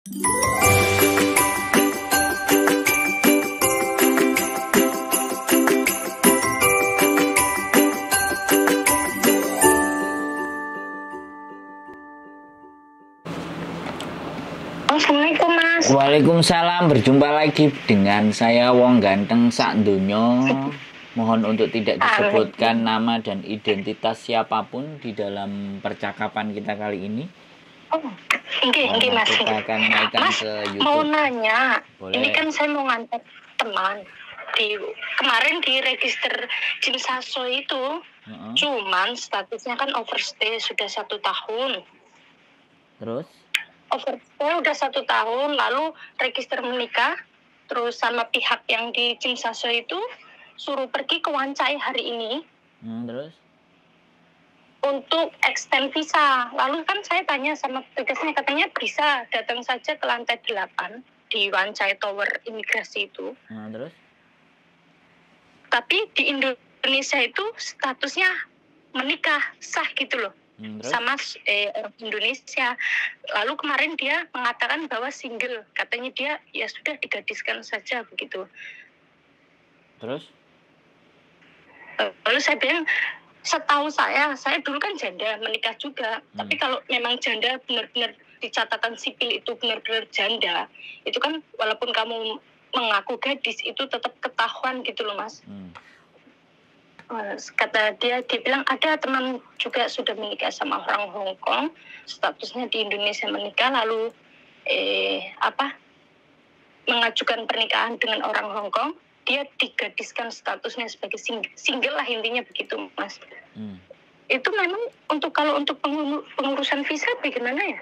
Assalamualaikum Mas. Waalaikumsalam, berjumpa lagi dengan saya Wong Ganteng Sak Dunyo. Mohon untuk tidak disebutkan nama dan identitas siapa pun di dalam percakapan kita kali ini. Oh, oke, oke Karena Mas. kita akan naikkan Mas, ke mau YouTube. nanya. Boleh. Ini kan saya mau ngantar teman di kemarin di register Jim Saso itu, Heeh. cuman statusnya kan overstay sudah satu tahun. Terus? Overstay udah satu tahun, lalu register menikah, terus sama pihak yang di Jim Saso itu suruh pergi ke Wancai hari ini Hmm, terus? Untuk extend visa. Lalu kan saya tanya sama petugasnya katanya bisa datang saja ke lantai 8 di Wancai Tower imigrasi itu. Nah, terus? Tapi di Indonesia itu statusnya menikah sah gitu loh Hmm, terus? sama eh, Indonesia. Lalu kemarin dia mengatakan bahwa single, katanya dia ya sudah digadiskan saja begitu. Terus? Lalu saya bilang, setahu saya, saya dulu kan janda, menikah juga. Hmm. Tapi kalau memang janda benar-benar di catatan sipil itu benar-benar janda, itu kan walaupun kamu mengaku gadis, itu tetap ketahuan gitu loh mas. Hmm. Kata dia, dia bilang ada teman juga sudah menikah sama orang Hong Kong, statusnya di Indonesia menikah, lalu eh apa mengajukan pernikahan dengan orang Hong Kong, dia digadiskan statusnya sebagai sing- single lah intinya begitu mas. Hmm. Itu memang untuk kalau untuk pengu- pengurusan visa bagaimana ya?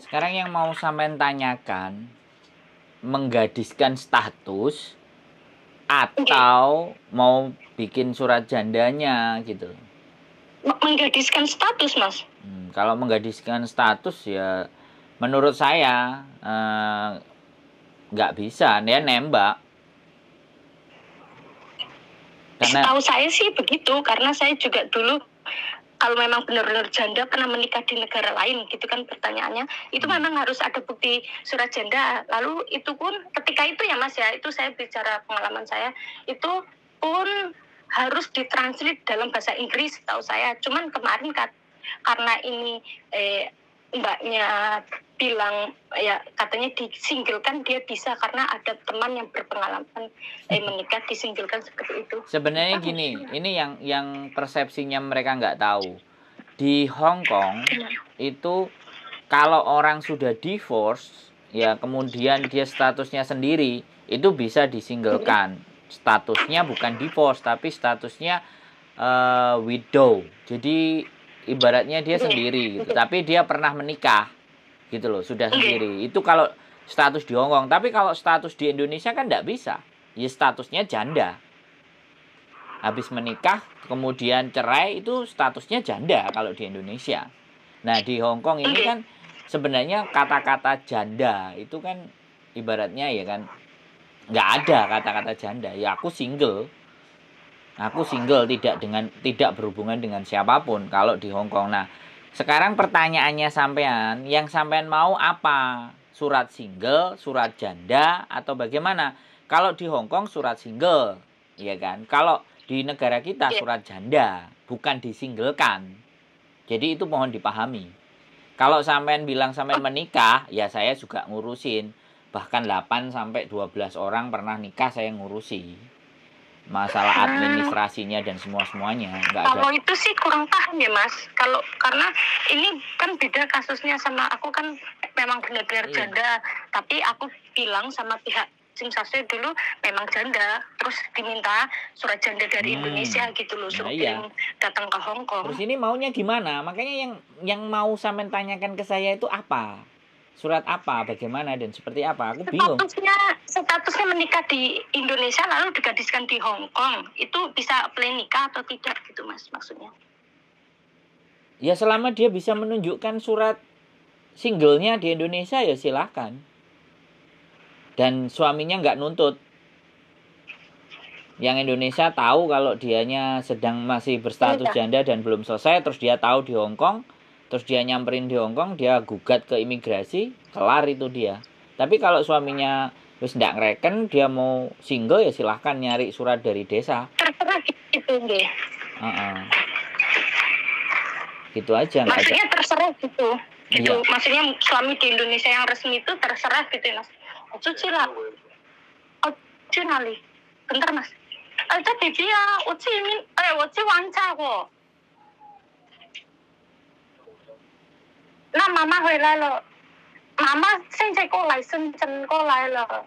Sekarang yang mau sampean tanyakan menggadiskan status atau mau bikin surat jandanya gitu. Menggadiskan status mas? Hmm, kalau menggadiskan status ya menurut saya eh, nggak bisa dia nembak. Karena Setahu saya sih begitu. Karena saya juga dulu kalau memang benar-benar janda pernah menikah di negara lain gitu kan pertanyaannya. Itu Hmm. memang harus ada bukti surat janda. Lalu itu pun ketika itu ya mas ya itu saya bicara pengalaman saya itu pun harus ditranslate dalam bahasa Inggris tahu saya. Cuman kemarin kat- karena ini eh, mbaknya bilang ya katanya disinggalkan dia bisa karena ada teman yang berpengalaman eh, menikah disinggalkan seperti itu. Sebenarnya gini, ini yang yang persepsinya mereka nggak tahu. Di Hong Kong itu kalau orang sudah divorce ya kemudian dia statusnya sendiri itu bisa disinglekan statusnya bukan divorce tapi statusnya eh, widow. Jadi ibaratnya dia sendiri gitu. Tapi dia pernah menikah gitu loh sudah sendiri. Itu kalau status di Hongkong tapi kalau status di Indonesia kan tidak bisa. Ya statusnya janda. Habis menikah kemudian cerai itu statusnya janda kalau di Indonesia. Nah di Hongkong ini kan sebenarnya kata-kata janda itu kan ibaratnya ya kan nggak ada kata-kata janda. Ya aku single aku single tidak dengan tidak berhubungan dengan siapa pun kalau di Hong Kong. Nah sekarang pertanyaannya sampean yang sampean mau apa? Surat single surat janda atau bagaimana? Kalau di Hong Kong surat single ya kan? Kalau di negara kita surat janda bukan disinglekan. Jadi itu mohon dipahami. Kalau sampean bilang sampean menikah ya saya juga ngurusin. Bahkan 8 sampai 12 orang pernah nikah saya ngurusi masalah Ah. administrasinya dan semua semuanya nggak ada Kalau itu sih kurang paham ya mas. Kalau karena ini kan beda kasusnya sama aku kan memang benar-benar Iya. janda. Tapi aku bilang sama pihak Sim Saswe dulu memang janda. Terus diminta surat janda dari Hmm. Indonesia gitu loh. Suruh Nah, iya. datang ke Hong Kong. terus ini maunya gimana makanya yang yang mau sampean tanyakan ke saya itu apa surat apa bagaimana dan seperti apa? Aku bingung. Statusnya statusnya menikah di Indonesia lalu digadiskan di Hong Kong. Itu bisa apply nikah atau tidak gitu mas maksudnya. ya selama dia bisa menunjukkan surat singlenya di Indonesia ya silahkan. Dan suaminya nggak nuntut. Yang Indonesia tahu kalau dianya sedang masih berstatus janda dan belum selesai terus dia tahu di Hong Kong terus dia nyamperin di Hongkong dia gugat ke imigrasi kelar itu dia. Tapi kalau suaminya wis ndak ngereken dia mau single ya silahkan nyari surat dari desa. Terserah gitu nggih. Heeh. gitu aja ada maksudnya terserah gitu. Gitu Iya. maksudnya suami di Indonesia yang resmi itu terserah gitu ya mas. Ojo lah ojo nali. Bentar mas. Eh tadi dia ojo min eh ojo wancago nah mama 回来了妈妈现在过来深圳过来了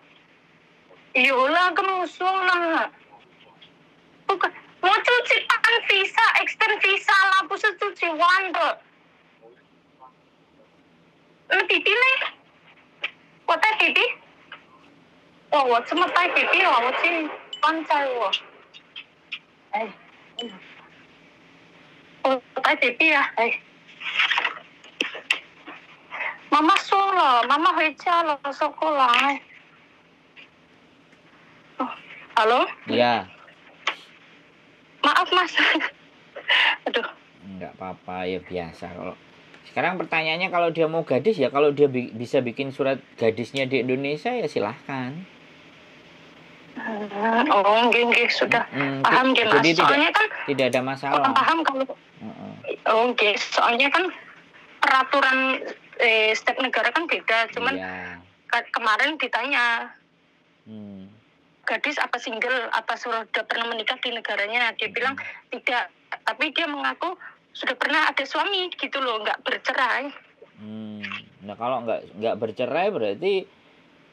有了跟我说了不可我就去办 visa extend visa 啦不是自己玩的那弟弟呢？我带弟弟。哇，我这么带弟弟哦，我去放在我。哎，我带弟弟啊，哎。妈妈说了，妈妈回家了，说过来。哦，halo， Iya, maaf mas. Aduh, nggak apa-apa ya biasa kalau sekarang pertanyaannya kalau dia mau gadis ya kalau dia bi- bisa bikin surat gadisnya di Indonesia ya silahkan Hmm, oh, nggih, nggih, sudah Hmm, paham nggih mas. jadi tidak Soalnya kan tidak ada orang masalah paham kalau Heeh. Oke, soalnya kan peraturan eh, setiap negara kan beda. Cuman ke- kemarin ditanya Hmm. gadis apa single apa sudah pernah menikah di negaranya, dia bilang tidak. Tapi dia mengaku sudah pernah ada suami gitu loh, nggak bercerai. Hmm. Nah kalau nggak nggak bercerai berarti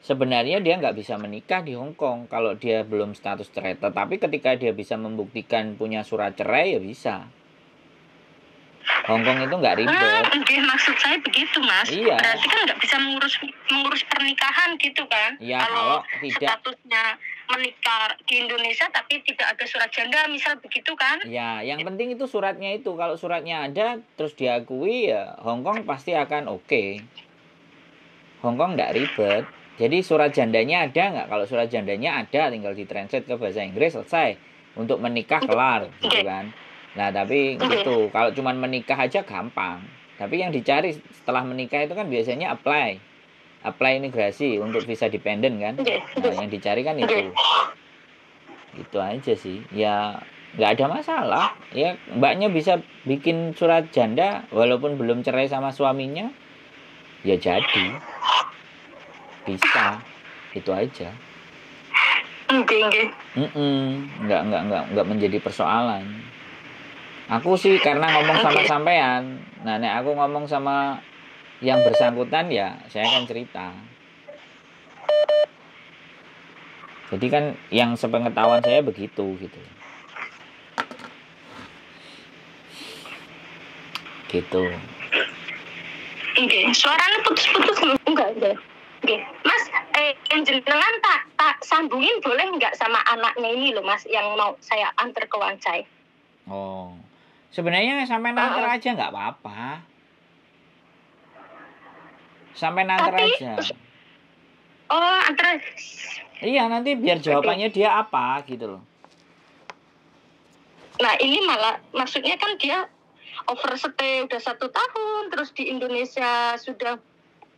sebenarnya dia nggak bisa menikah di Hong Kong kalau dia belum status cerai. Tetapi ketika dia bisa membuktikan punya surat cerai ya bisa. Hong Kong itu nggak ribet. Hmm, maksud saya begitu mas. Iya. Berarti kan nggak bisa mengurus mengurus pernikahan gitu kan? Iya, kalau tidak- statusnya menikah di Indonesia tapi tidak ada surat janda, misal begitu kan? Ya, yang penting itu suratnya itu. Kalau suratnya ada terus diakui ya Hong Kong pasti akan oke. Hong Kong nggak ribet. Jadi surat jandanya ada nggak? Kalau surat jandanya ada, tinggal ditranslate ke bahasa Inggris selesai. Untuk menikah kelar, gitu kan? Nah, tapi Oke. gitu. Kalau cuman menikah aja gampang. Tapi yang dicari setelah menikah itu kan biasanya apply, apply imigrasi untuk visa dependent kan? Nah, yang dicari kan itu. Itu aja sih. Ya nggak ada masalah. Ya mbaknya bisa bikin surat janda walaupun belum cerai sama suaminya. Ya jadi. Bisa. Itu aja. Oke, oke. Mm-mm. nggak nggak nggak nggak menjadi persoalan. Aku sih karena ngomong sama Oke. sampean. Nah, nek aku ngomong sama yang bersangkutan ya saya akan cerita. Jadi kan yang sepengetahuan saya begitu gitu. Gitu. Oke, suaranya putus-putus enggak enggak. Oke, Mas, eh, yang jenengan tak tak sambungin boleh nggak sama anaknya ini loh Mas yang mau saya antar ke Wancai? Oh. Sebenarnya sampai nanti Ah. aja nggak apa-apa. Sampai nanti Tapi- aja. Oh, antar Iya, nanti biar jawabannya dia apa gitu loh. Nah ini malah maksudnya kan dia overstay udah satu tahun, terus di Indonesia sudah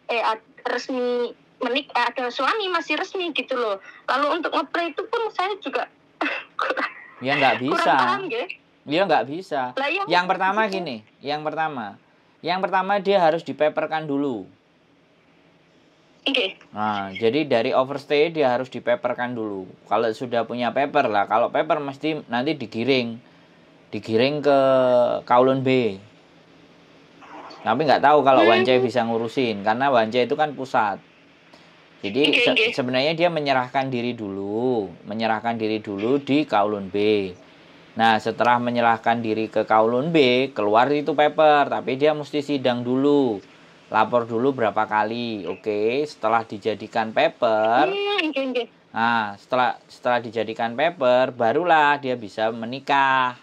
eh resmi menik eh, ada suami masih resmi gitu loh. Lalu untuk ngeplay itu pun saya juga kurang, Ya nggak kurang bisa. paham ya. Dia nggak bisa. Lah, yang, Yang pertama gini, yang pertama, yang pertama dia harus dipaperkan dulu. Oke, Nah, jadi dari overstay dia harus dipaperkan dulu. Kalau sudah punya paper lah, kalau paper mesti nanti digiring, digiring ke Kowloon B. Tapi nggak tahu kalau Hmm. Wancai bisa ngurusin, karena Wancai itu kan pusat. Jadi Oke, se- sebenarnya dia menyerahkan diri dulu, menyerahkan diri dulu di Kowloon B. Nah, setelah menyerahkan diri ke Kowloon B, keluar itu paper, tapi dia mesti sidang dulu. Lapor dulu berapa kali. Oke, setelah dijadikan paper, Hmm, oke, oke. nah, setelah setelah dijadikan paper, barulah dia bisa menikah.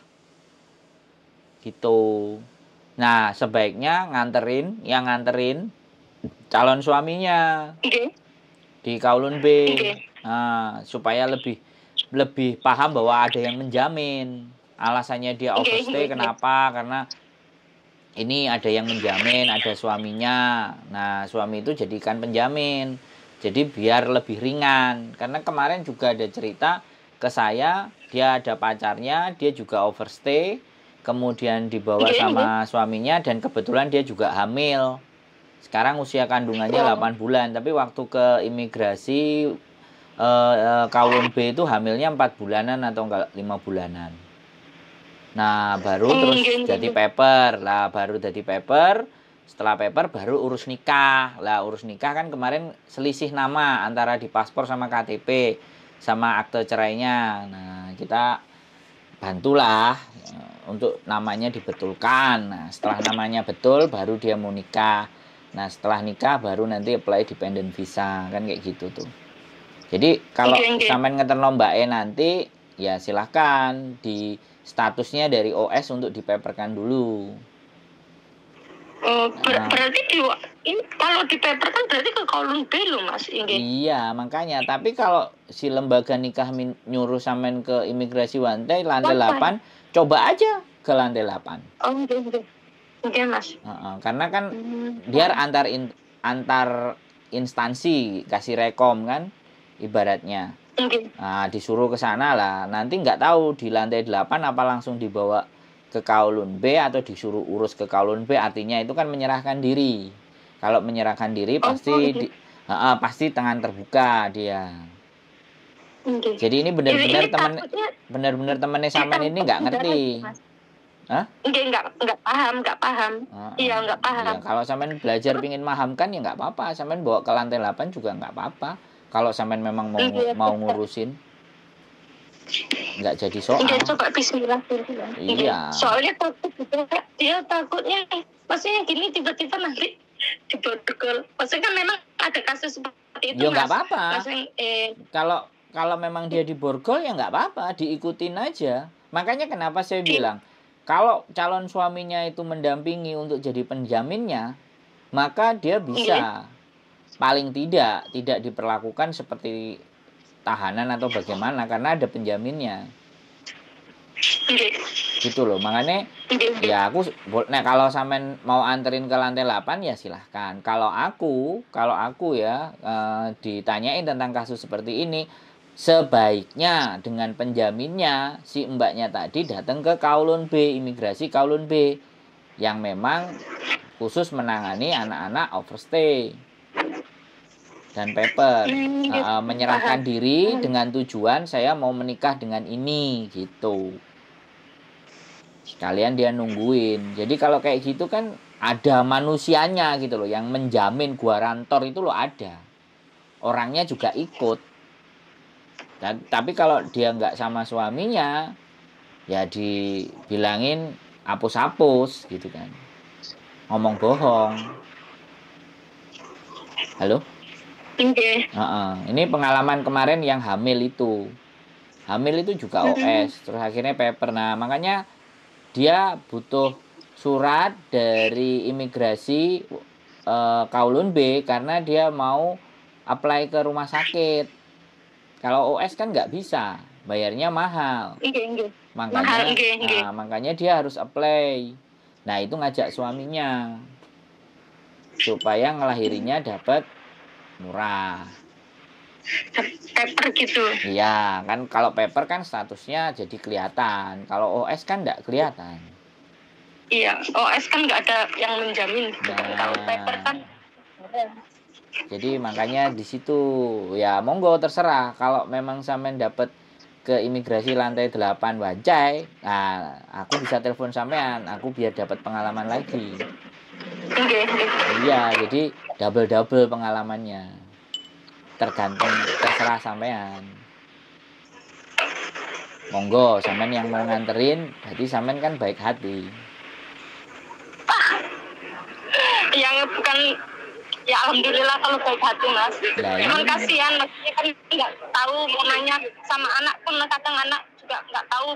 Gitu. Nah, sebaiknya nganterin yang nganterin calon suaminya di Kowloon B. Nah, supaya lebih lebih paham bahwa ada yang menjamin. Alasannya dia overstay kenapa? Karena ini ada yang menjamin, ada suaminya. Nah, suami itu jadikan penjamin. Jadi biar lebih ringan. Karena kemarin juga ada cerita ke saya, dia ada pacarnya, dia juga overstay, kemudian dibawa sama suaminya dan kebetulan dia juga hamil. Sekarang usia kandungannya Oh. 8 bulan, tapi waktu ke imigrasi eh, eh, B itu hamilnya 4 bulanan atau enggak 5 bulanan. Nah, baru Hmm, terus iya, iya, jadi paper. Lah, baru jadi paper. Setelah paper baru urus nikah. Lah, urus nikah kan kemarin selisih nama antara di paspor sama KTP sama akte cerainya. Nah, kita bantulah eh, untuk namanya dibetulkan. Nah, setelah namanya betul baru dia mau nikah. Nah, setelah nikah baru nanti apply dependent visa kan kayak gitu tuh. Jadi kalau Oke, oke. sampean ngeten lombae nanti ya silahkan di statusnya dari OS untuk dipaperkan dulu. Oh, ber- Nah. berarti di ini kalau di paper kan berarti ke kolom B loh Mas ini. Iya, makanya. Tapi kalau si lembaga nikah min- nyuruh sampean ke imigrasi lantai lantai. 8, coba aja ke lantai 8. Oh, oke oke. Oke Mas. Heeh, karena kan Hmm. dia antar in- antar instansi kasih rekom kan ibaratnya. Nah, disuruh ke sana lah. Nanti nggak tahu di lantai 8 apa langsung dibawa ke kaulun B atau disuruh urus ke kaulun B artinya itu kan menyerahkan diri. Kalau menyerahkan diri Oh, pasti gitu. di, Heeh, pasti tangan terbuka dia. Oke. Jadi ini benar-benar takutnya benar-benar temennya sampean ini nggak ngerti. Hah? Enggak, enggak, enggak paham, enggak paham. Heeh. Iya, nggak paham. Iya, kalau sampean belajar pingin mahamkan ya nggak apa-apa. Sampean bawa ke lantai 8 juga nggak apa-apa. Kalau sampean memang mau Iya, mau betul. ngurusin nggak jadi soal. Enggak coba bismillah ya. Iya. Soalnya takut juga dia takutnya maksudnya gini tiba-tiba nanti diborgol. Maksudnya kan memang ada kasus seperti itu Ya nggak apa-apa. Eh Kalau kalau memang dia diborgol ya nggak apa-apa, diikutin aja. Makanya kenapa saya Iya. bilang kalau calon suaminya itu mendampingi untuk jadi penjaminnya, maka dia bisa paling tidak tidak diperlakukan seperti tahanan atau bagaimana karena ada penjaminnya. Gitu loh. Makanya ya aku nah kalau sampean mau anterin ke lantai 8 ya silahkan kalau aku kalau aku ya eh, ditanyain tentang kasus seperti ini sebaiknya dengan penjaminnya si mbaknya tadi datang ke kaulun B imigrasi kaulun B yang memang khusus menangani anak-anak overstay dan paper. Eh, menyerahkan diri dengan tujuan saya mau menikah dengan ini gitu. Sekalian dia nungguin. Jadi kalau kayak gitu kan ada manusianya gitu loh yang menjamin gua rantor itu loh ada. Orangnya juga ikut. Dan tapi kalau dia nggak sama suaminya ya dibilangin hapus-hapus gitu kan. Ngomong bohong halo Enggak. Heeh. Ini pengalaman kemarin yang hamil itu. Hamil itu juga OS, terus akhirnya paper. Nah, makanya dia butuh surat dari imigrasi eh, Kaulun B karena dia mau apply ke rumah sakit. Kalau OS kan nggak bisa, bayarnya mahal. Enggak, enggak. Makanya, Mahal, nggih. nah, makanya dia harus apply. Nah, itu ngajak suaminya supaya ngelahirinya dapat murah. Paper gitu. Iya, kan kalau paper kan statusnya jadi kelihatan. Kalau OS kan nggak kelihatan. Iya, OS kan nggak ada yang menjamin. Nah. Kalau paper kan Jadi makanya di situ ya monggo terserah kalau memang sampean dapat ke imigrasi lantai 8 Wajai, nah aku bisa telepon sampean, aku biar dapat pengalaman lagi. Iya, jadi double-double pengalamannya. Tergantung terserah sampean. Monggo, sampean yang mau nganterin, berarti sampean kan baik hati. yang bukan ya alhamdulillah kalau baik hati mas Lah, emang iya. kasihan maksudnya kan nggak tahu mau nanya sama anak pun kadang anak juga nggak tahu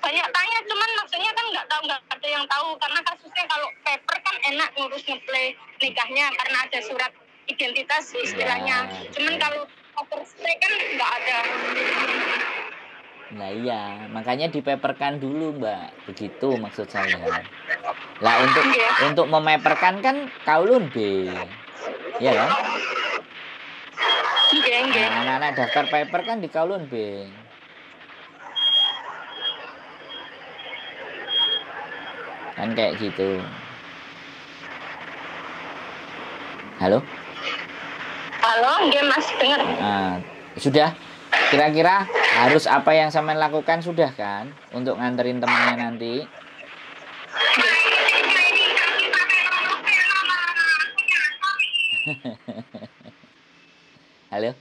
banyak tanya cuman maksudnya kan nggak tahu nggak ada yang tahu karena kasusnya kalau paper kan enak ngurus ngeplay nikahnya karena ada surat identitas istilahnya Ya, cuman kalau overstay kan nggak ada Nah iya, makanya dipaperkan dulu mbak, begitu maksud saya. Lah untuk Iya. untuk memeperkan kan kaulun B. Iya kan? Nggih, nggih. Nah, anak-anak daftar paper kan di kaulun B. Kan kayak gitu. Halo? Halo, nggih Mas, dengar. Nah, sudah kira-kira harus apa yang sampean lakukan sudah kan untuk nganterin temannya nanti? Halo?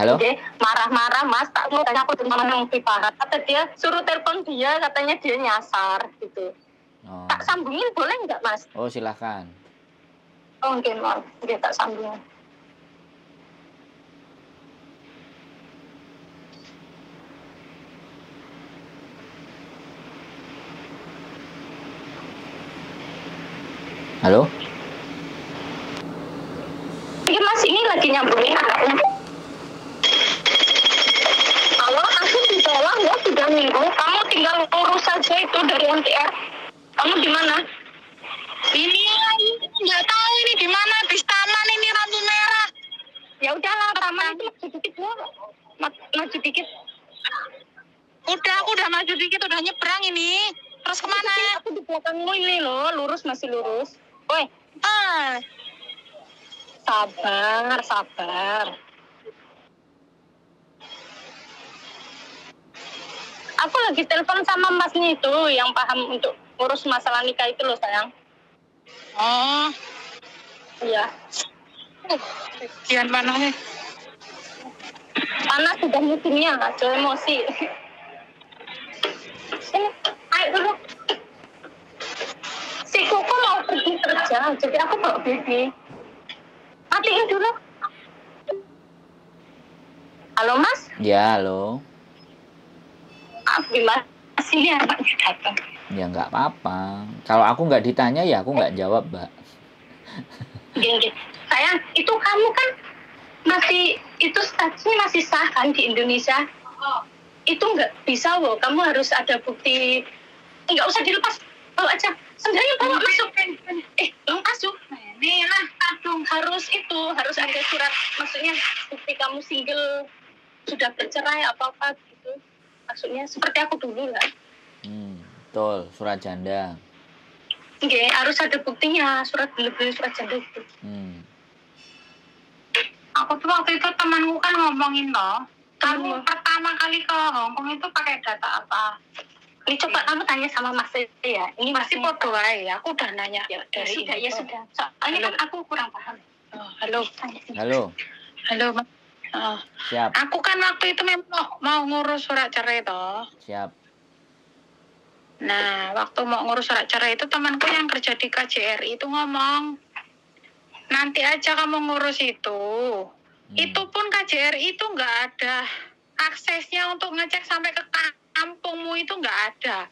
Halo? Nggih, marah-marah Mas, tak mau tanya aku cuma nang pipa. Kata dia suruh telepon dia, katanya dia nyasar gitu. Oh, Tak sambungin boleh nggak Mas? oh silahkan. Oh, nggih, Mas. Nggih, tak sambungin. Halo? Ini Mas, ini lagi nyambungin anaknya. Halo, aku di dalam ya sudah minggu. Kamu tinggal urus saja itu dari NTR. Kamu di mana? Ini nggak tahu ini di mana di taman ini lampu merah. Ya udahlah, taman itu maju dikit ya. Ma- Maju dikit. Udah aku udah maju dikit udah nyebrang ini. Terus ke mana? Aku di belakangmu ini loh, lurus masih lurus. Woi, Ah, sabar, sabar. Aku lagi telepon itu yang paham untuk urus masalah nikah itu loh sayang. oh, Iya. kian panasnya. Panas sudah musimnya, jangan emosi. Sini, ayo dulu. Si Koko mau pergi kerja, jadi aku bawa baby. Matiin dulu. Halo Mas, Ya, halo. maaf gimana? Sini anaknya datang. Ya nggak apa-apa. Kalau aku nggak ditanya ya aku nggak jawab, Mbak. Gini, gini. Sayang, itu kamu kan masih itu statusnya masih sah kan di Indonesia? Itu nggak bisa loh. Kamu harus ada bukti. Nggak usah dilepas. Bawa aja. Sendiri bawa masuk. Eh, belum masuk. Ini lah, aduh, harus itu, harus ada surat. Maksudnya bukti kamu single sudah bercerai apa apa. Maksudnya seperti aku dulu lah. Hmm, betul, surat janda. Nggih, harus ada buktinya, surat bener-bener surat janda itu. Hmm. Aku tuh waktu itu temanku kan ngomongin loh. Kamu Hmm. pertama kali ke Hongkong itu pakai data apa? Ini coba kamu tanya sama Mas ya. Ini Masih foto aja. Aku udah nanya ya, dari sudah ini ya sudah soalnya kan aku kurang paham Oh, halo. Halo, halo. Mas. Oh, siap, aku kan waktu itu memang mau- ngurus surat cerai toh. siap. Nah, waktu mau ngurus surat cerai itu temanku yang kerja di KJRI itu ngomong, nanti aja kamu ngurus itu. Hmm. Itu pun KJRI itu nggak ada aksesnya untuk ngecek sampai ke kampungmu itu nggak ada.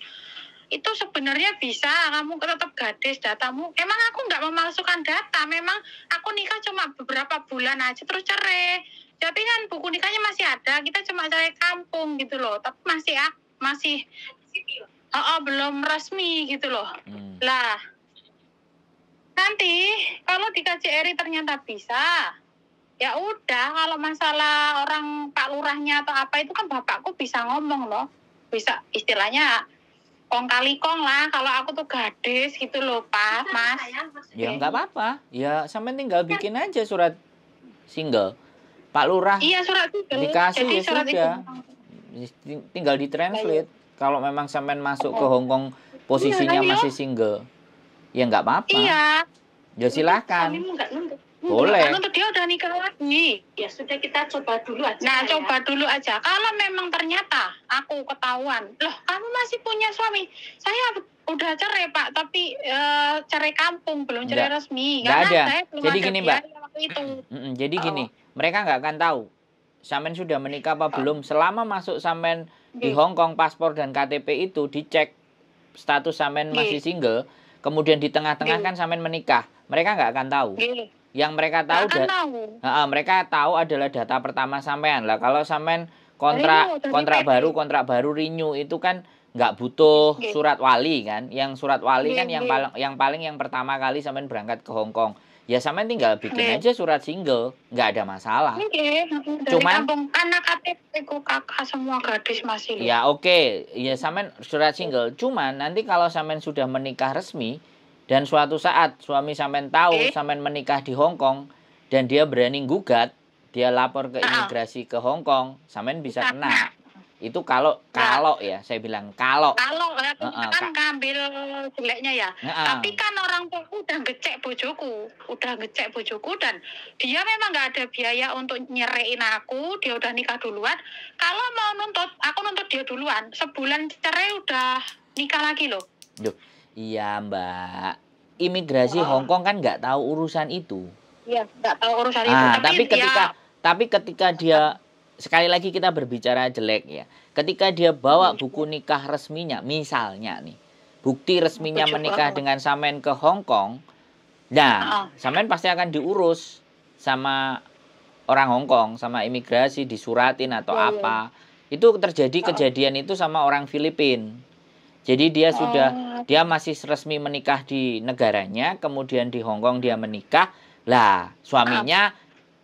Itu sebenarnya bisa kamu tetap gadis datamu. Emang aku nggak memalsukan data. Memang aku nikah cuma beberapa bulan aja terus cerai. Tapi kan buku nikahnya masih ada. Kita cuma cerai kampung gitu loh. Tapi masih masih Oh, oh, belum resmi gitu loh. Hmm. Lah, nanti kalau di KJRI ternyata bisa, ya udah. Kalau masalah orang Pak Lurahnya atau apa itu kan bapakku bisa ngomong loh, bisa istilahnya kong kali kong lah. Kalau aku tuh gadis gitu loh, Pak, Mas. Ya nggak apa-apa. Ya sampai tinggal bikin aja surat single. Pak Lurah Iya surat itu. Dikasih, Jadi ya surat sudah. itu. ting- tinggal ditranslate. Kalau memang sampean masuk ke Hong Kong posisinya Iya, masih single, ya nggak apa-apa. Iya. Ya nuntut Boleh. Kan untuk dia udah nikah lagi. ya sudah kita coba dulu aja Nah, ya. coba dulu aja. Kalau memang ternyata aku ketahuan, loh kamu masih punya suami. Saya udah cerai pak, tapi eh, cerai kampung belum cerai Nggak. resmi. Nggak ada. saya belum Jadi ada gini, Mbak. waktu itu. Jadi Oh. gini, mereka nggak akan tahu sampean sudah menikah apa belum. Selama masuk sampean di. Hong Kong paspor dan KTP itu dicek status Nggih. masih single, kemudian di tengah-tengah kan sampean menikah. Mereka nggak akan tahu. Yang mereka tahu da- tahu. Mereka tahu adalah data pertama sampean lah. Kalau sampean kontrak kontrak baru kontrak baru renew itu kan nggak butuh surat wali kan yang surat wali kan yang paling yang paling yang pertama kali sampean berangkat ke Hong Kong ya sampean tinggal bikin aja surat single. Nggak ada masalah. Nggih, dari Cuman- kampung. Karena KTP ku kakak semua gadis masih. Ya oke. Ya sampean surat single. Cuman nanti kalau sampean sudah menikah resmi dan suatu saat suami sampean tahu Oke. sampean menikah di Hong Kong dan dia berani gugat dia lapor ke imigrasi ke Hong Kong sampean bisa Nah, kena itu kalau kalau ya saya bilang kalau Kalau ya, Heeh, kan ngambil jeleknya ya. Heeh. Tapi kan orang tua udah ngecek bojoku, udah ngecek bojoku dan dia memang nggak ada biaya untuk nyerein aku, dia udah nikah duluan. Kalau mau nuntut, aku nuntut dia duluan. Sebulan cerai udah nikah lagi loh. Iya mbak, imigrasi Oh. Hong Kong kan nggak tahu urusan itu. Iya, nggak tahu urusan itu. Ah, tapi dia- ketika tapi ketika dia sekali lagi kita berbicara jelek ya, ketika dia bawa buku nikah resminya, misalnya nih, bukti resminya menikah dengan samen ke Hong Kong, nah Ah. samen pasti akan diurus sama orang Hong Kong, sama imigrasi disuratin atau Iya, iya. apa. Itu terjadi kejadian itu sama orang Filipin. Jadi dia sudah Oh, dia masih resmi menikah di negaranya, kemudian di Hong Kong dia menikah. Lah, suaminya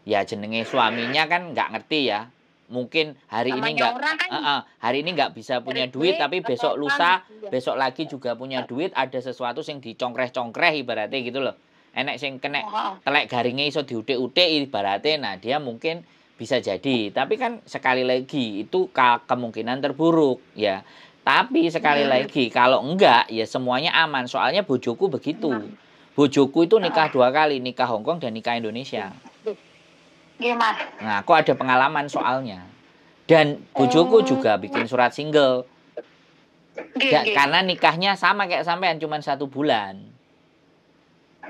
ya jenenge suaminya kan nggak ngerti ya. Mungkin hari ini namanya nggak orang kan eh, eh, hari ini nggak bisa punya duit, duit tapi besok lusa, gitu ya. besok lagi juga punya duit, ada sesuatu yang dicongkreh-congkreh ibaratnya gitu loh. Enek sing kena Oh, oh. telek garingnya iso diutik-utik ibaratnya nah dia mungkin bisa jadi tapi kan sekali lagi itu kemungkinan terburuk ya tapi sekali Hmm. lagi kalau enggak ya semuanya aman soalnya bojoku begitu Hmm. bojoku itu nikah dua kali nikah Hongkong dan nikah Indonesia Gimana? nah aku ada pengalaman soalnya dan bojoku Oh. juga bikin surat single Nggih, Nggak, nggih. karena nikahnya sama kayak sampean cuma satu bulan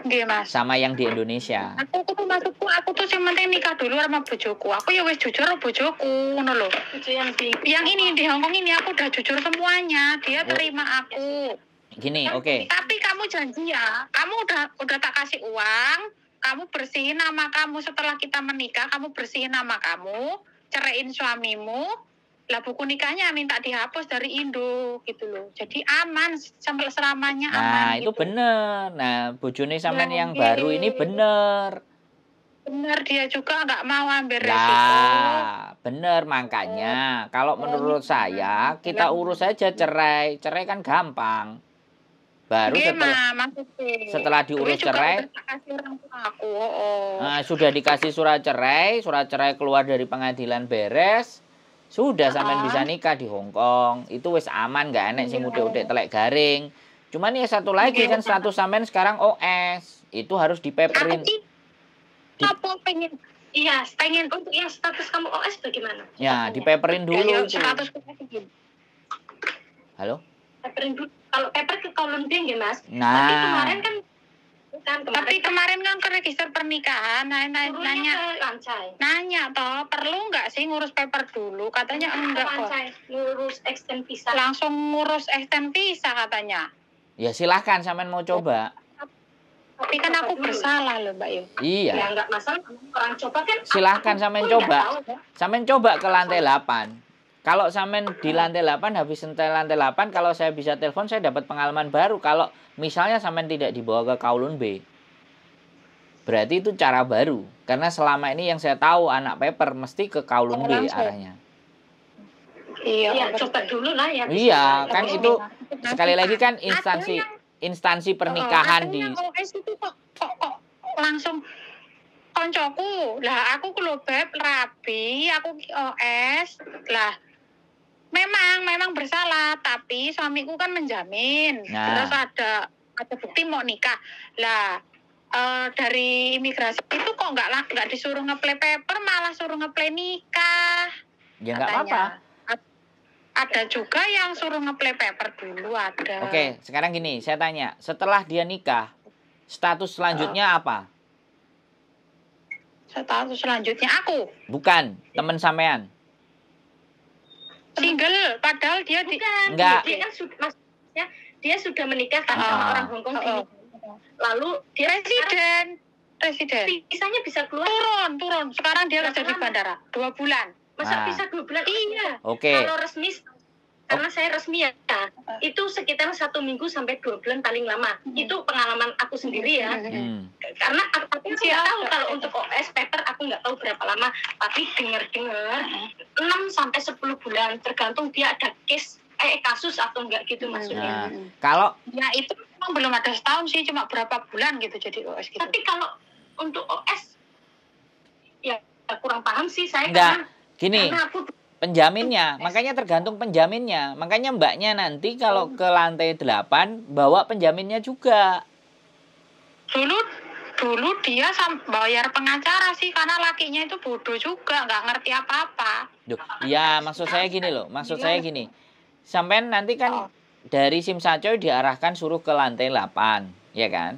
Nggih, Mas. sama yang di Indonesia Aku tuh maksudku aku tuh sing penting nikah dulu sama bojoku. Aku ya wis jujur sama bojoku, ngono lho. Yang di Yang ini di Hongkong ini aku udah jujur semuanya. Dia Oh. terima aku. gini oke Tapi kamu janji ya, kamu udah udah tak kasih uang, kamu bersihin nama kamu setelah kita menikah, kamu bersihin nama kamu, ceraiin suamimu, lah buku nikahnya minta dihapus dari Indo gitu loh. Jadi aman sampai selamanya aman. Nah, itu gitu. bener. Nah, bojone sampean Ya, yang baru ini bener. Bener dia juga nggak mau ambil resiko. Lah, bener makanya kalau menurut saya kita urus saja cerai. Cerai kan gampang. Baru Nggih, setelah maksudnya. setelah diurus cerai, udah aku. Oh, oh. nah, sudah dikasih surat cerai, surat cerai keluar dari pengadilan beres, sudah sampean Ah. bisa nikah di Hong Kong. Itu wis aman nggak enek sing Iya. udik-udik telek garing. Cuman ya satu lagi Iya. kan status sampean sekarang OS. Itu harus Aku dipeperin. sih Di- apa pengen Iya, pengen untuk yang status kamu OS bagaimana? Ya, dipeperin dulu ya. Halo? Paperin dulu. Kalau paper ke Bank ya mas. Tapi Nah, kemarin kan bukan Tapi kemarin kan ke register pernikahan, turunnya nanya, Lancai. nanya toh perlu nggak sih ngurus paper dulu? Katanya enggak kok. Ngurus extend visa. Langsung ngurus extend visa katanya. ya silahkan sampean mau coba. Tapi kan aku bersalah loh Mbak Yu. Iya. Ya nggak masalah orang coba kan. Silahkan sampean coba. ya. Sampean coba ke lantai 8. Kalau sampean di lantai 8 habis sentai lantai 8 kalau saya bisa telepon saya dapat pengalaman baru kalau misalnya sampean tidak dibawa ke Kowloon B. Berarti itu cara baru. Karena selama ini yang saya tahu anak paper mesti ke Kowloon B arahnya. Iya. Iya, betul. coba dulu lah ya. Iya, kan itu Nanti, sekali lagi kan instansi instansi Oh, pernikahan ada di yang OS itu kok, kok, kok langsung koncoku lah aku kalau beb rapi aku OS lah memang memang bersalah. Tapi suamiku kan menjamin. Nah. terus ada ada bukti mau nikah. Lah eh, dari imigrasi itu kok nggak lah- nggak disuruh ngeplay paper malah suruh ngeplay nikah. Ya nggak apa-apa. Ada juga yang suruh ngeplay paper dulu ada. Oke, sekarang gini, saya tanya, setelah dia nikah, status selanjutnya apa? status selanjutnya aku. Bukan teman sampean. Single padahal dia di Enggak. dia kan sudah maksudnya dia sudah menikah kan Ah. sama orang Hongkong Oh, oh. Lalu dia sekarang residen residen visanya bisa keluar turun turun sekarang dia kerja di bandara dua bulan Masa Ah. bisa dua bulan? Iya. Oke. Kalau resmi, karena saya resmi ya, itu sekitar satu minggu sampai dua bulan paling lama. Itu pengalaman aku sendiri ya. Hmm. Karena aku tapi aku nggak tahu kalau untuk OS paper aku nggak tahu berapa lama. Tapi dengar-dengar 6 sampai 10 bulan tergantung dia ada case eh kasus atau enggak gitu maksudnya. Nah, kalau Ya itu memang belum ada setahun sih, cuma berapa bulan gitu jadi OS gitu. Tapi kalau untuk OS ya kurang paham sih saya Enggak. karena, gini, karena aku penjaminnya, makanya tergantung penjaminnya. Makanya mbaknya nanti kalau ke lantai 8 bawa penjaminnya juga. dulu dulu dia bayar pengacara sih karena lakinya itu bodoh juga nggak ngerti apa-apa Duh, ya maksud saya gini loh, maksud saya gini. Sampai nanti kan dari Sim Sacoy diarahkan suruh ke lantai 8, ya kan?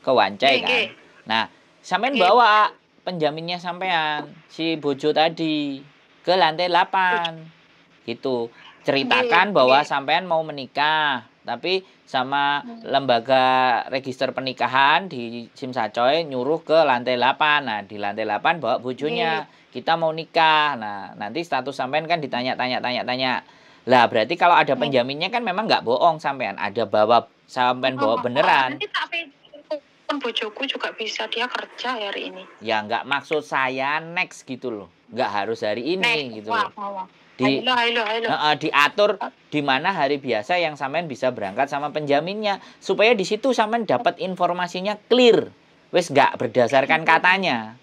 Ke Wancai kan. Nah, sampean Nggih. bawa penjaminnya sampean si bojo tadi ke lantai 8. Gitu. Ceritakan bahwa sampean mau menikah, tapi sama lembaga register pernikahan di Sim Sacoy nyuruh ke lantai 8. Nah, di lantai 8 bawa bojonya. Kita mau nikah. Nah, nanti status sampean kan ditanya-tanya tanya-tanya. Lah, berarti kalau ada penjaminnya kan memang nggak bohong sampean. Ada bawa sampean bawa beneran. nanti tak pun bojoku juga bisa dia kerja hari ini. Ya nggak maksud saya next gitu loh. Nggak harus hari ini Nek, gitu loh. wah. di ayo, ayo. eh, eh, diatur di mana hari biasa yang sampean bisa berangkat sama penjaminnya supaya di situ sampean dapat informasinya clear. Wes nggak berdasarkan katanya.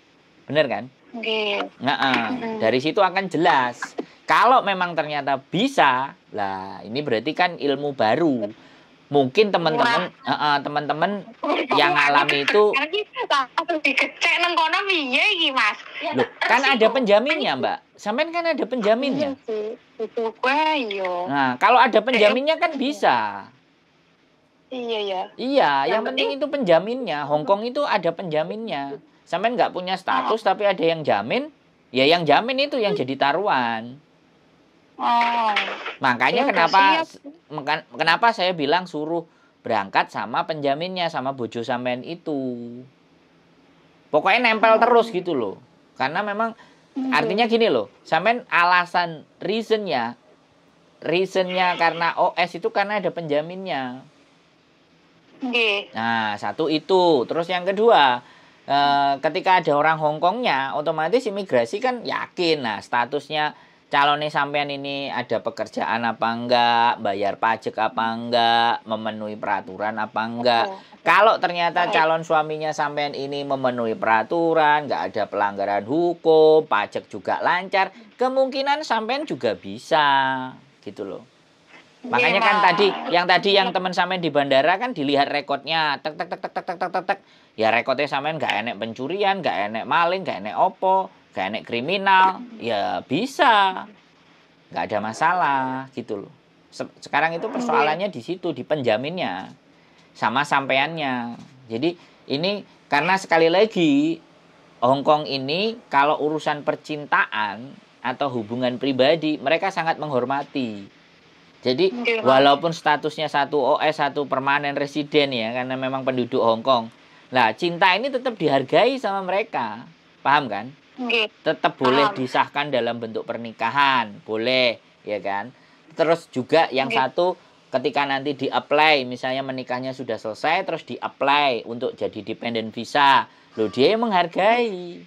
Bener kan? Nggih. Nah, eh, dari situ akan jelas. Kalau memang ternyata bisa lah ini berarti kan ilmu baru mungkin teman-teman teman-teman yang alami itu ya, Loh, kan ada resiko. penjaminnya, Mbak. Sampean kan ada penjaminnya. Iya. Nah, kalau ada penjaminnya kan bisa. Iya ya. Iya, yang, Yang penting itu penjaminnya. Hongkong itu ada penjaminnya. Sampean nggak punya status tapi ada yang jamin, ya yang jamin itu yang jadi taruhan. Oh. Makanya Ya, kenapa siap. kenapa saya bilang suruh berangkat sama penjaminnya sama bojo sampean itu. Pokoknya nempel terus gitu loh. Karena memang artinya gini loh, sampean alasan reasonnya reasonnya karena OS itu karena ada penjaminnya. Nggih. Nah, satu itu. Terus yang kedua, eh, ketika ada orang Hongkongnya, otomatis imigrasi kan yakin. Nah, statusnya calonnya sampean ini ada pekerjaan apa enggak, bayar pajak apa enggak, memenuhi peraturan apa enggak. Kalau ternyata calon suaminya sampean ini memenuhi peraturan, nggak ada pelanggaran hukum, pajak juga lancar, kemungkinan sampean juga bisa, gitu loh. Makanya kan Iya. tadi yang tadi yang teman sampean di bandara kan dilihat rekodnya, tek tek tek tek tek tek tek. Ya rekodnya sampean nggak enek pencurian, nggak enek maling, nggak enek opo, nggak enek kriminal, ya bisa, nggak ada masalah, gitu loh. Se- Sekarang itu persoalannya di situ di penjaminnya sama sampeannya. Jadi ini karena sekali lagi Hongkong ini kalau urusan percintaan atau hubungan pribadi mereka sangat menghormati. Jadi walaupun statusnya satu OS satu permanen residen ya karena memang penduduk Hongkong. Nah cinta ini tetap dihargai sama mereka, paham kan? Tetap boleh disahkan dalam bentuk pernikahan, boleh, ya kan? Terus juga yang satu ketika nanti di-apply, misalnya menikahnya sudah selesai terus di-apply untuk jadi dependent visa. Loh, dia yang menghargai.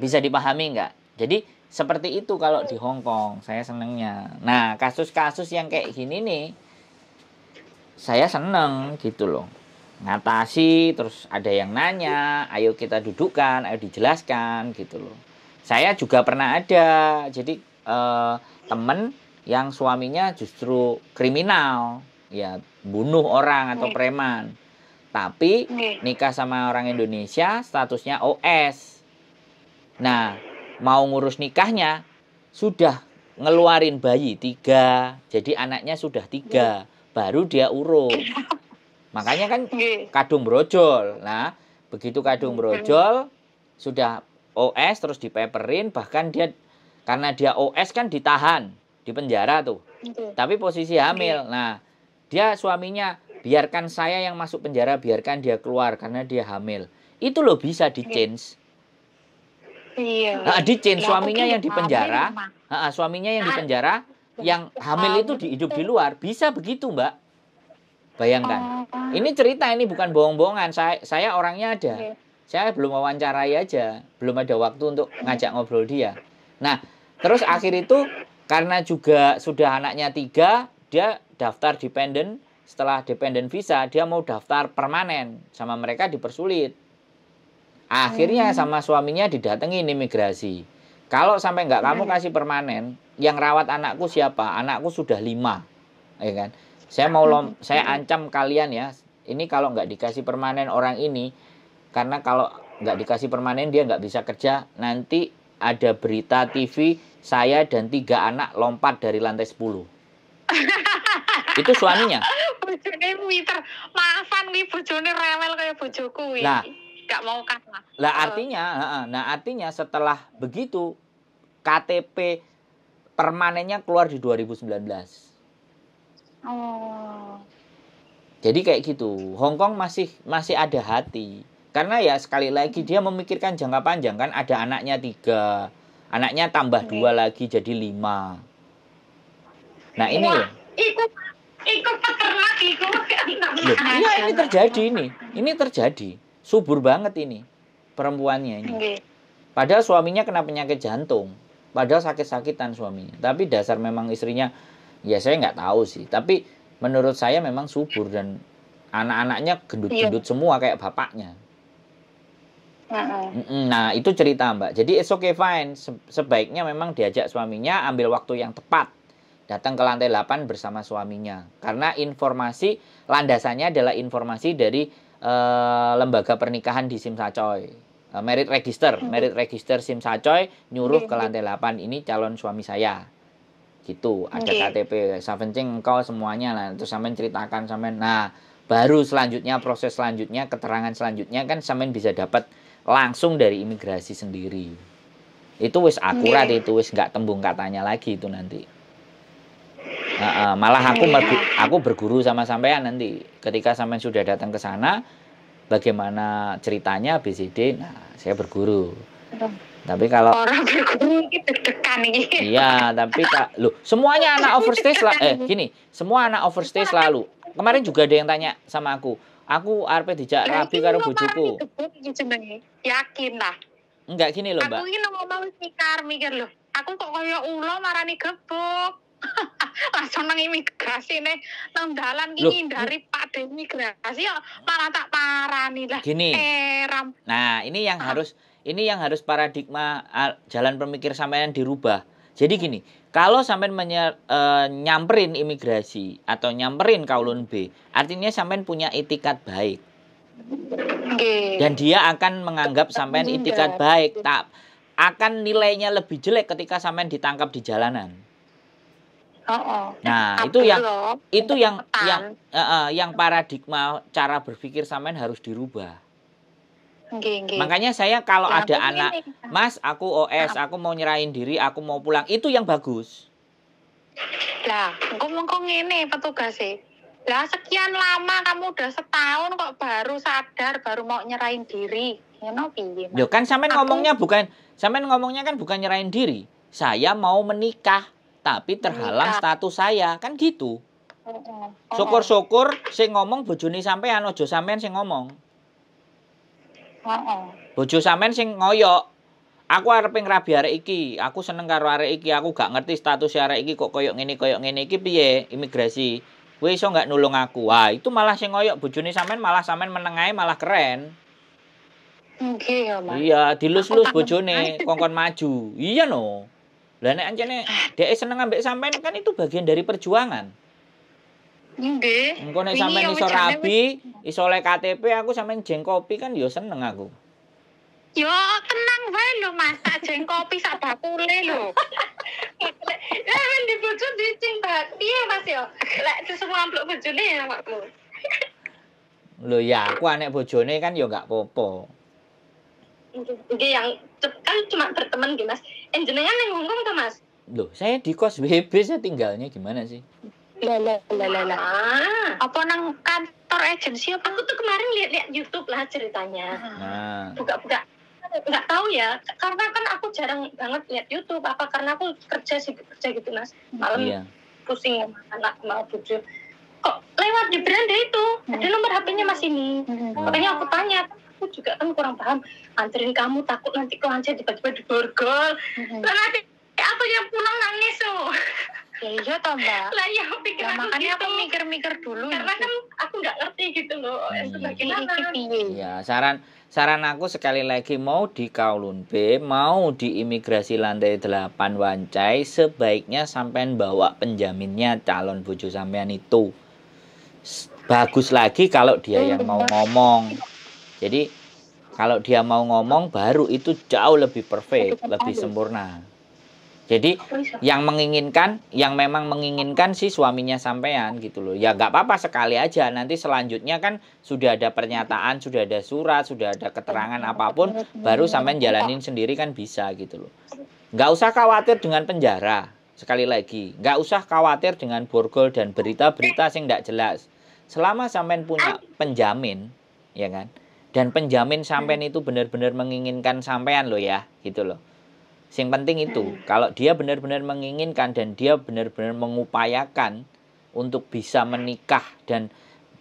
Bisa dipahami nggak? Jadi seperti itu kalau di Hong Kong, saya senengnya. Nah, kasus-kasus yang kayak gini nih saya seneng gitu loh. Ngatasi terus ada yang nanya, ayo kita dudukkan, ayo dijelaskan gitu loh. Saya juga pernah ada, jadi eh, temen yang suaminya justru kriminal, ya bunuh orang atau preman. Tapi nikah sama orang Indonesia statusnya OS. Nah, mau ngurus nikahnya sudah ngeluarin bayi tiga, jadi anaknya sudah tiga, baru dia urus. Makanya kan kadung brojol. Nah, begitu kadung brojol sudah OS terus dipeperin bahkan dia karena dia OS kan ditahan di penjara tuh. Tapi posisi hamil. Nah, dia suaminya biarkan saya yang masuk penjara, biarkan dia keluar karena dia hamil. Itu loh bisa di change. Iya. Nah, dicin Lah, suaminya yang di penjara. Ah, suaminya yang di penjara, yang hamil itu di hidup di luar, bisa begitu, Mbak. Bayangkan. Oh. Ini cerita ini bukan bohong-bohongan. Saya saya orangnya ada. Oke. Saya belum wawancarai aja, belum ada waktu untuk ngajak ngobrol dia. Nah, terus akhir itu karena juga sudah anaknya tiga, dia daftar dependen. Setelah dependen visa, dia mau daftar permanen. Sama mereka dipersulit. Akhirnya sama suaminya didatengin imigrasi. Kalau sampai nggak kamu kasih permanen, yang rawat anakku siapa? Anakku sudah lima, ya kan? Saya mau lom, saya ancam kalian ya. Ini kalau nggak dikasih permanen orang ini, karena kalau nggak dikasih permanen dia nggak bisa kerja. Nanti ada berita TV saya dan tiga anak lompat dari lantai 10 Itu suaminya. Bojone Twitter, maafan wi bojone rewel kayak bojoku wi. Lah. Gak mau kalah. Lah artinya, nah artinya setelah begitu KTP permanennya keluar di 2019. Oh. Jadi kayak gitu. Hong Kong masih masih ada hati. Karena ya sekali lagi dia memikirkan jangka panjang kan ada anaknya tiga, anaknya tambah dua lagi jadi lima. Nah ini Wah. Ikut ikut peternak ikut Loh, iya ini terjadi ini. Ini terjadi. Subur banget ini perempuannya ini. Padahal suaminya kena penyakit jantung. Padahal sakit-sakitan suaminya. Tapi dasar memang istrinya, ya saya nggak tahu sih. Tapi menurut saya memang subur dan anak-anaknya gendut-gendut semua kayak bapaknya. Nah itu cerita mbak. Jadi it's okay fine. Se- Sebaiknya memang diajak suaminya ambil waktu yang tepat. Datang ke lantai 8 bersama suaminya. Karena informasi landasannya adalah informasi dari eh, lembaga pernikahan di Simsacoy. Eh, merit register, merit register Simsacoy nyuruh ke lantai 8 ini calon suami saya. Gitu, ada Oke. KTP, Savencing engkau semuanya lah. Terus sampean ceritakan sampean. Nah, baru selanjutnya proses selanjutnya keterangan selanjutnya kan sampean bisa dapat langsung dari imigrasi sendiri. Itu wis akurat Oke. itu wis nggak tembung katanya lagi itu nanti. Nah, eh, malah aku mergu- aku berguru sama sampean nanti ketika sampean sudah datang ke sana bagaimana ceritanya BCD nah saya berguru tapi kalau Orang berguru deg-degan iki. iya tapi kak loh semuanya anak overstay lah eh gini semua anak overstay selalu kemarin juga ada yang tanya sama aku aku arep dijak rabi iki karo bojoku jenenge. Yakin lah. enggak gini loh Aku mbak iki ngomong wis mikir mikir loh. Aku kok kaya ulo marani gebuk. Langsung nang imigrasi nih nang dalan ki dari Pak imigrasi ya malah tak parani lah. gini Eram. Nah, ini yang Ah. harus ini yang harus paradigma ah, jalan pemikir sampean dirubah. Jadi gini, kalau sampean menyer, eh, nyamperin imigrasi atau nyamperin kaulun B, artinya sampean punya etikat baik Nggih. dan dia akan menganggap sampean etikat baik, tak akan nilainya lebih jelek ketika sampean ditangkap di jalanan. Heeh. Nah, Tapi itu yang loh, itu yang yang eh, eh, yang paradigma cara berpikir sampean harus dirubah. Nggih, nggih. Makanya saya kalau Ya, ada anak ini. Mas, aku OS, aku mau nyerahin diri, aku mau pulang. Itu yang bagus. Lah, engko mengko ngene petugas e. Lah sekian lama kamu udah setahun kok baru sadar, baru mau nyerahin diri. Ngono piye? Mas? Loh kan sampean Aku- ngomongnya bukan sampean ngomongnya kan bukan nyerahin diri. Saya mau menikah, tapi terhalang Menikah. status saya. Kan gitu. Syukur-syukur sing ngomong bojone sampean aja sampean sing ngomong. Heeh. Bojo sampean sing ngoyok. Aku arep ngrabi arek iki, aku seneng karo arek iki, aku gak ngerti status arek iki kok koyok ngene koyok ngene iki piye imigrasi. Kowe iso gak nulung aku? Wah, itu malah sing ngoyok bojone sampean malah sampean menengae malah keren. Nggih ya, Mas. Iya, dilus-lus bojone kongkon maju. Iya no. Lah nek ancene dhek seneng ambek sampean kan itu bagian dari perjuangan. Nggih. Engko nek sampean ya iso rabi, iso oleh KTP, aku sampean jeng kopi kan ya seneng aku. Yo tenang wae lho Mas, tak jeng kopi sak bakule lho. Ya kan di bojo dicing Mbak. Piye Mas yo? Lek semua amplop bojone ya awakmu. Lho ya, aku anek bojone kan ya gak apa-apa. Nggih yang kan cuma berteman nggih Mas. Eh jenengan ning Hongkong ta Mas? Loh, saya di kos WB saya tinggalnya gimana sih? Lah lah lah lah lah. Ah. Apa nang kantor agensi apa? Aku tuh kemarin lihat-lihat YouTube lah ceritanya. Nah, Buka-buka nggak tahu ya karena kan aku jarang banget lihat YouTube apa karena aku kerja sih kerja gitu mas malam Iya. pusing sama anak sama bucu kok lewat di beranda itu ada nomor HP-nya mas ini Oh. makanya aku tanya aku juga kan kurang paham anterin kamu takut nanti kelancar tiba-tiba di borgol lah nanti aku yang pulang nangis tuh ya iya toh mbak lah ya pikir ya, aku makanya gitu aku mikir-mikir dulu karena gitu. kan aku nggak ngerti gitu loh itu Hmm. Ya, saran saran aku sekali lagi mau di Kowloon B, mau di imigrasi lantai 8 Wancai, sebaiknya sampean bawa penjaminnya calon bojo sampean itu. Bagus lagi kalau dia yang mau ngomong. Jadi kalau dia mau ngomong baru itu jauh lebih perfect, lebih sempurna. Jadi yang menginginkan, yang memang menginginkan si suaminya sampean gitu loh. Ya nggak apa-apa sekali aja. Nanti selanjutnya kan sudah ada pernyataan, sudah ada surat, sudah ada keterangan apa pun, baru sampean jalanin sendiri kan bisa gitu loh. Nggak usah khawatir dengan penjara. Sekali lagi, nggak usah khawatir dengan borgol dan berita-berita yang nggak jelas. Selama sampean punya penjamin, ya kan? Dan penjamin sampean itu benar-benar menginginkan sampean loh ya, gitu loh. Yang penting itu, kalau dia benar-benar menginginkan dan dia benar-benar mengupayakan untuk bisa menikah dan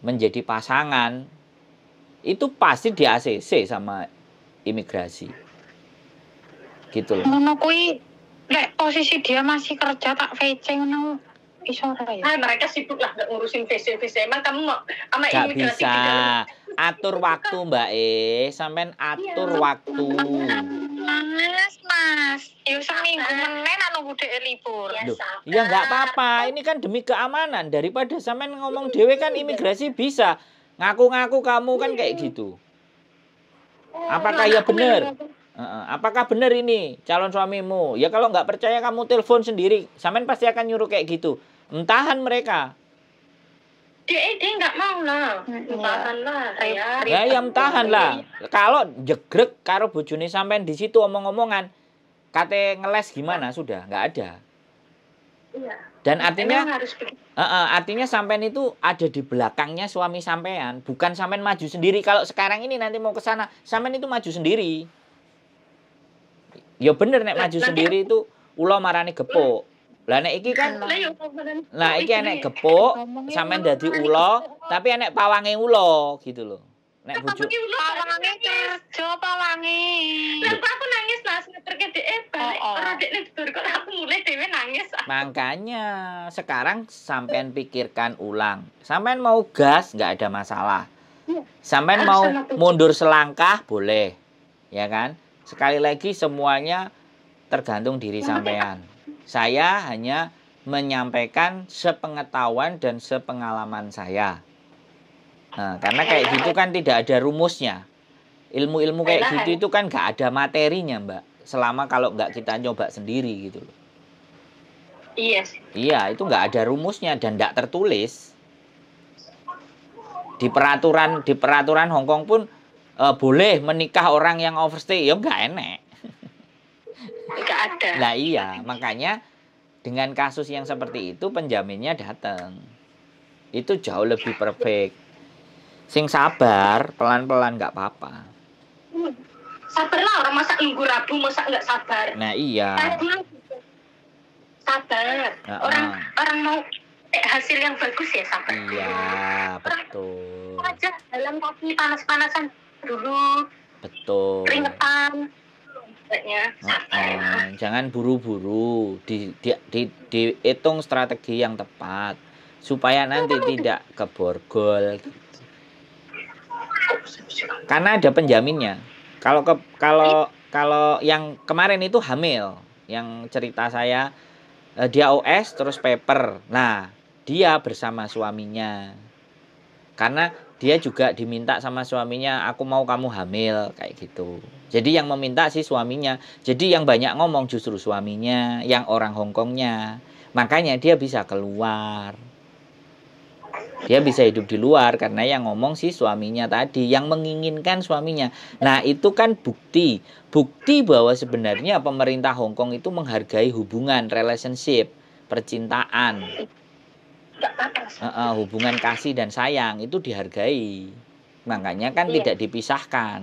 menjadi pasangan, itu pasti di ACC sama imigrasi. Gitu loh. ngono kuwi lek posisi dia masih kerja tak VC ngono iso ora ya Ah, mereka sibuk lah nggak ngurusin VC VC. Emang kamu mau sama Gak imigrasi bisa. Atur waktu Mbak E, sampean atur waktu. Mas mas ya seminggu meneh anu budhe libur Ya, ya nggak apa-apa. Ini kan demi keamanan. Daripada sampean ngomong dewe kan imigrasi bisa. Ngaku-ngaku kamu kan kayak gitu. Apakah ya benar? Heeh, Apakah benar ini calon suamimu? Ya kalau nggak percaya kamu telepon sendiri. Sampean pasti akan nyuruh kayak gitu. Entahan mereka. Dia dia nggak mau lah. Hmm, Tahan lah ya. Ya ya entahan lah. Kalau jegrek karo bojone sampean di situ omong-omongan, kate ngeles gimana sudah nggak ada. Iya. Dan artinya. Eh, eh, artinya sampean itu ada di belakangnya suami sampean, bukan sampean maju sendiri. Kalau sekarang ini nanti mau ke sana, sampean itu maju sendiri. Ya bener nek maju nanti- sendiri itu ulo marani gepuk. Lah nek iki kan Lah, ya, beneran. Nah, iki enek gepuk, sampean dadi gepuk. tapi enek pawange ulo gitu loh. Nek bojo pawange kerja pawange Lah kok aku nangis lah ngeterke dhek balik. Oh, oh. Ora dur kok aku mulai dhewe nangis. Makanya sekarang sampean pikirkan ulang. Sampean mau gas nggak ada masalah. Iya. Sampean mau mundur selangkah boleh. Ya kan? Sekali lagi semuanya tergantung diri sampean. Saya hanya menyampaikan sepengetahuan dan sepengalaman saya. Nah, karena kayak gitu kan tidak ada rumusnya. Ilmu-ilmu kayak gitu itu kan nggak ada materinya, Mbak. Selama kalau nggak kita nyoba sendiri gitu loh. Iya. Iya, itu nggak ada rumusnya dan nggak tertulis. Di peraturan di peraturan Hong Kong pun eh, boleh menikah orang yang overstay, ya nggak enek. Enggak ada. Lah iya, makanya dengan kasus yang seperti itu penjaminnya datang. Itu jauh lebih perfect. Sing sabar, pelan-pelan nggak apa-apa. Sabarlah orang masa nunggu Rabu masa nggak sabar. Nah iya, gitu. Sabar. Heeh. Orang orang mau eh, hasil yang bagus ya sabar. iya betul, Aja dalam kaki panas-panasan dulu, betul. keringetan. Heeh, jangan buru-buru. Di, di, di, dihitung strategi yang tepat supaya nanti tidak keborgol. Karena ada penjaminnya. Kalau ke kalau kalau yang kemarin itu hamil. Yang cerita saya eh, dia OS terus paper. Nah dia bersama suaminya. Karena dia juga diminta sama suaminya aku mau kamu hamil kayak gitu. Jadi yang meminta si suaminya. Jadi yang banyak ngomong justru suaminya yang orang Hongkongnya makanya dia bisa keluar. Dia bisa hidup di luar karena yang ngomong si suaminya tadi yang menginginkan suaminya. Nah itu kan bukti. Bukti bahwa sebenarnya pemerintah Hong Kong itu menghargai hubungan relationship percintaan Apa-apa. Eh, eh, hubungan kasih dan sayang itu dihargai makanya kan Iya. tidak dipisahkan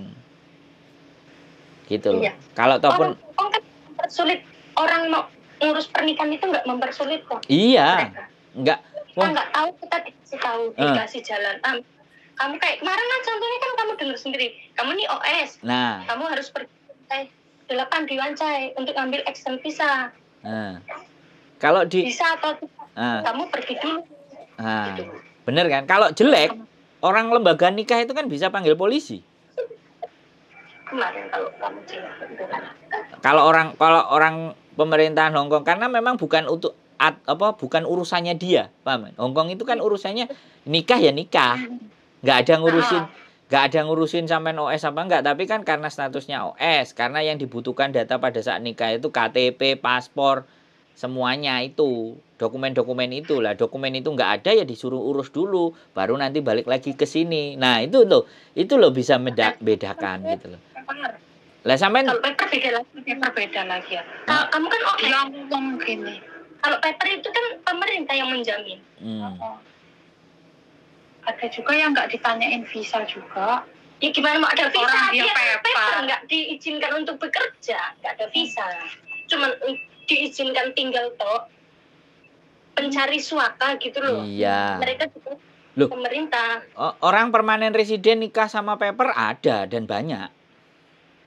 gitu loh Iya. kalau ataupun Orang, kan mempersulit orang mau ngurus pernikahan itu nggak mempersulit kok. iya nggak Kita nggak tahu kita dikasih tahu, Eh. dikasih jalan. Ah, kamu kayak kemarin lah contohnya kan kamu dengar sendiri. Kamu nih OS, nah kamu harus pergi eh, delapan di Wancai untuk ambil extend visa. nah. kalau di Bisa atau nah, kamu pergi dulu. nah, Gitu. bener kan? Kalau jelek orang lembaga nikah itu kan bisa panggil polisi. Kemarin kalau kamu cerita itu kalau orang kalau orang pemerintahan Hongkong karena memang bukan untuk at- apa bukan urusannya dia paham? Hongkong itu kan urusannya nikah ya nikah. Nggak ada ngurusin nggak ada ngurusin sampean OS apa enggak tapi kan karena statusnya OS karena yang dibutuhkan data pada saat nikah itu KTP paspor semuanya itu dokumen-dokumen itu lah dokumen itu nggak ada ya disuruh urus dulu baru nanti balik lagi ke sini nah itu loh itu loh bisa meda- bedakan gitu loh lah sampean Kalau paper beda lagi. Paper beda lagi ya. Kalau kamu kan OS. Yang ngomong gini. Kalau paper itu kan pemerintah yang menjamin. hmm. Ada juga yang nggak ditanyain visa juga. Ya gimana mau ada visa? Orang dia kan paper. nggak diizinkan untuk bekerja, nggak ada visa. Cuman diizinkan tinggal toh pencari suaka gitu loh. iya Mereka juga Loh. pemerintah. Orang permanen residen nikah sama paper ada dan banyak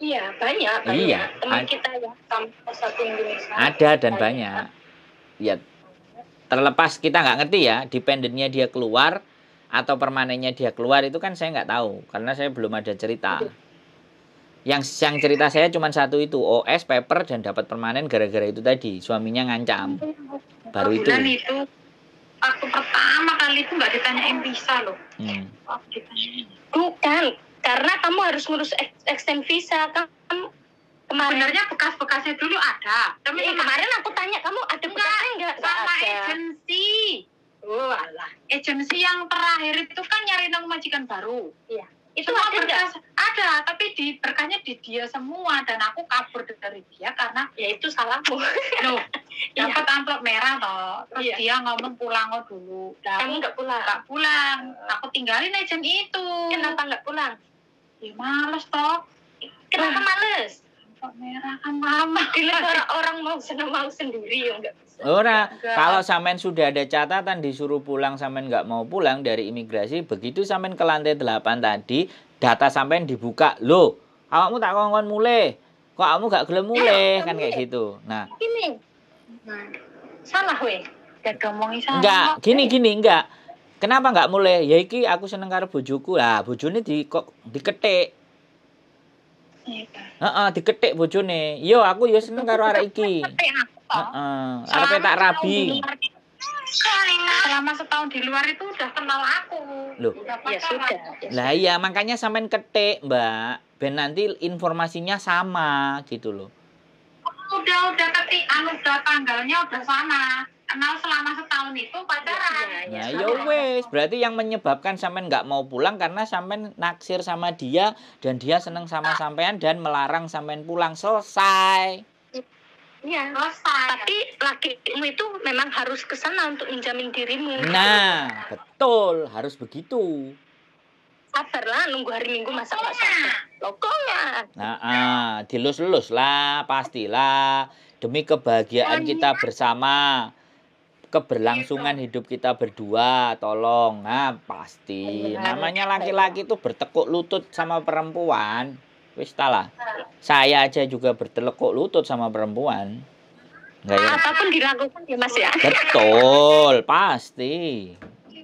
Iya banyak banyak. Iya, Teman kita yang sama satu Indonesia. ada dan banyak ya terlepas kita nggak ngerti ya dependennya dia keluar atau permanennya dia keluar itu kan saya nggak tahu karena saya belum ada cerita yang yang cerita saya cuma satu itu OS paper dan dapat permanen gara-gara itu tadi suaminya ngancam baru itu Bulan itu aku pertama kali itu nggak ditanyain visa loh. Hmm. Oh. Bukan, karena kamu harus ngurus ex- extend visa. Kamu kemarin Sebenarnya bekas-bekasnya dulu ada. Tapi Eh, kemarin aku tanya kamu ada bekasnya enggak? Enggak sama ada. agensi. Oh, alah. Agensi yang terakhir itu kan nyari nama majikan baru. Itu Semua ada enggak? Ada, tapi di berkahnya di dia semua dan aku kabur dari dia karena Ya itu salahmu. loh Iya. dapat amplop merah toh. Terus Iya. dia ngomong pulang oh dulu. Nah, Kamu aku enggak pulang. nggak pulang. Aku tinggalin agen itu. Kenapa enggak pulang? Ya males toh. Kenapa males? Amplop merah kan lama. Di negara orang mau senang mau sendiri ya enggak bisa. Ora, kalau sampean sudah ada catatan disuruh pulang sampean nggak mau pulang dari imigrasi, begitu sampean ke lantai 8 tadi, data sampean dibuka. Loh, awakmu tak kongkon mulai. Kok kamu gak gelem mulai kan kayak gitu. Nah, Ini Nah, salah weh. ya enggak, gini gini enggak. Kenapa nggak mulai? Ya iki aku seneng karo bojoku. Lah, bojone di kok diketik. Iya. Heeh, diketik bojone. Yo aku yo seneng karo arek iki. Tapi aku toh. Heeh, arepe tak rabi. Selama setahun di luar itu udah kenal aku. Loh. Udah Ya pacaran. sudah. Ya Lah iya, makanya sampean ketik, Mbak. Ben nanti informasinya sama gitu loh. Udah udah ketik anu udah tanggalnya udah sama. Kenal selama setahun itu pacaran. Iya, iya. Nah, ya wes, berarti yang menyebabkan sampean nggak mau pulang karena sampean naksir sama dia dan dia seneng sama sampean dan melarang sampean pulang. Selesai. Iya. Selesai. Tapi lakimu itu memang harus ke sana untuk menjamin dirimu. Nah, betul, harus begitu. Sabarlah nunggu hari Minggu masa nggak sabar. Lokonya. Nah, ah, dilus-lus lah, pastilah demi kebahagiaan kita bersama. Keberlangsungan hidup kita berdua, tolong. Nah, pasti. Namanya laki-laki itu bertekuk lutut sama perempuan. Wis ta lah. Saya aja juga bertelekuk lutut sama perempuan. Enggak ya? Apa pun dilakukan ya Mas ya. Betul, pasti.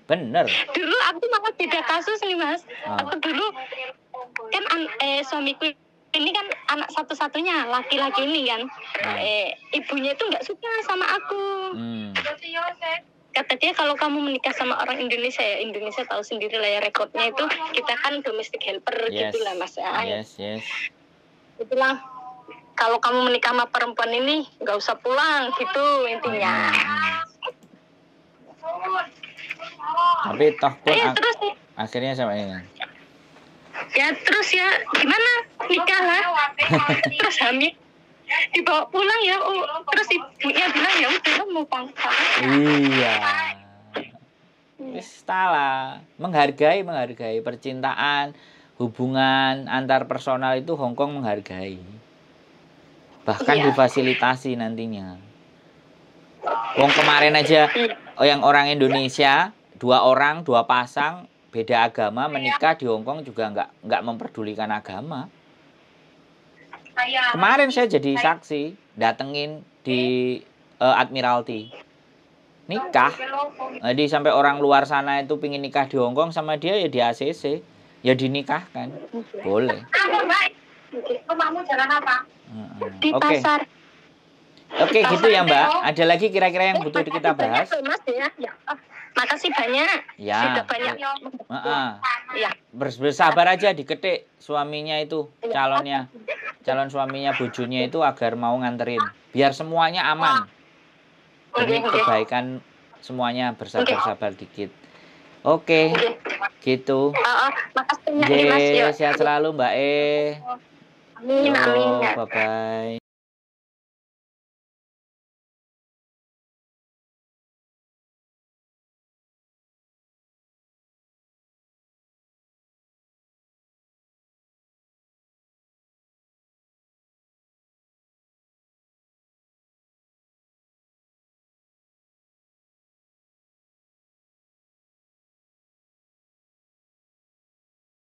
Bener. Dulu aku malah beda kasus nih Mas. Ah. Aku dulu kan an- eh, suamiku ini kan anak satu-satunya laki-laki ini kan. Ah. Eh, ibunya itu nggak suka sama aku. Hmm. Kata dia kalau kamu menikah sama orang Indonesia ya Indonesia tahu sendiri lah ya rekodnya itu kita kan domestic helper Yes. gitu lah Mas ya. Yes, yes. Dia bilang kalau kamu menikah sama perempuan ini nggak usah pulang gitu intinya. Tapi toh pun Eh ak- terus akhirnya sama ini. ya terus ya gimana nikah lah terus hamil dibawa pulang ya oh, terus ibunya bilang ya udah mau pangkal Iya. Wis tala, menghargai, menghargai percintaan, hubungan antar personal itu Hongkong menghargai. bahkan Iya. difasilitasi nantinya. Wong kemarin aja oh, yang orang Indonesia dua orang dua pasang beda agama menikah di Hong Kong juga nggak nggak memperdulikan agama. Saya Kemarin saya jadi saksi datengin di eh, Admiralty nikah. Jadi sampai orang luar sana itu pingin nikah di Hong Kong sama dia ya di ACC ya dinikahkan boleh. Aku mbak, rumahmu jalan apa? Heeh. di Oke. pasar Oke gitu ya Mbak. Ada lagi kira-kira yang butuh kita bahas? Mas ya, ya. Ah, makasih banyak. Ya. sudah banyak Heeh. ya. Bers- bersabar aja diketik suaminya itu calonnya. Calon suaminya bojonya itu agar mau nganterin. Biar semuanya aman. Demi oke. kebaikan semuanya bersabar-sabar dikit. Oke gitu. Ah, ah, makasih banyak mas. Sehat selalu Mbak E. Amin amin ya. bye bye